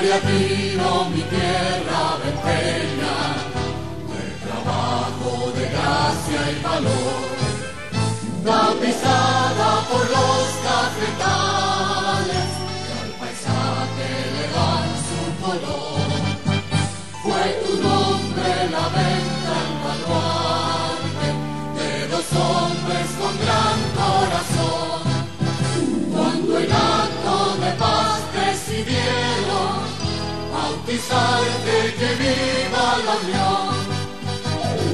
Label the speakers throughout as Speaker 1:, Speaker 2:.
Speaker 1: Gloria a ti, oh mi tierra venteña, de trabajo, de gracia y valor, tapizada por los cafetales, bautizarte que viva la unión.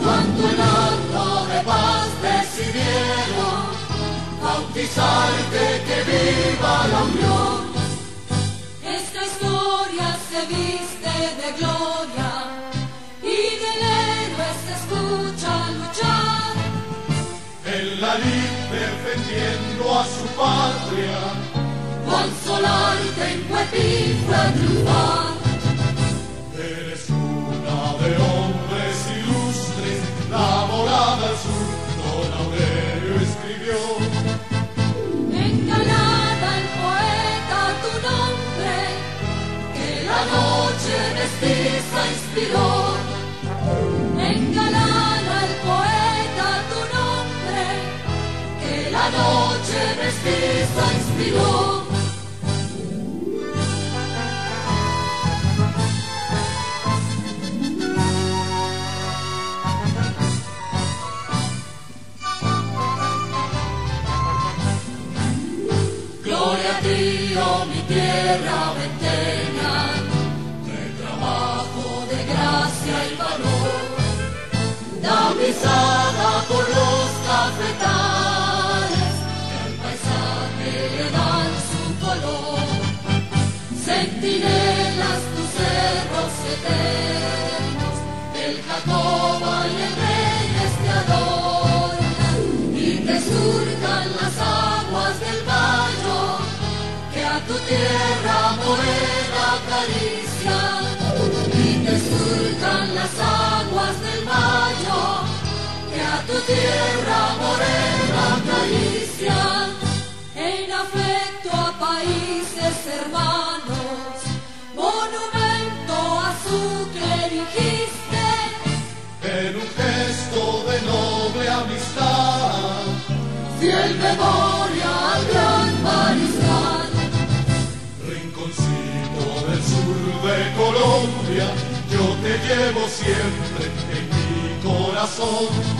Speaker 1: Cuando en acto de paz decidieron bautizarte que viva la unión.
Speaker 2: Esta historia se viste de gloria y del héroe se escucha luchar.
Speaker 1: En la lid defendiendo a su patria, Juan Solarte en Huepí fue.
Speaker 2: Mestiza inspiró. Engalada el poeta tu nombre, que la noche mestiza inspiró.
Speaker 1: Gloria a ti, oh mi tierra tapizada por los cafetales, al paisaje le dan su color. Centinelas tus cerros eternos, el Jacoba y el llevo siempre en mi corazón.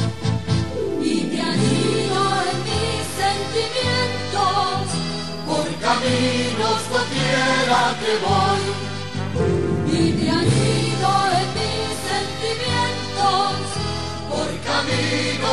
Speaker 1: Caminos doquiera que voy,
Speaker 2: y te animo en mis sentimientos,
Speaker 1: por caminos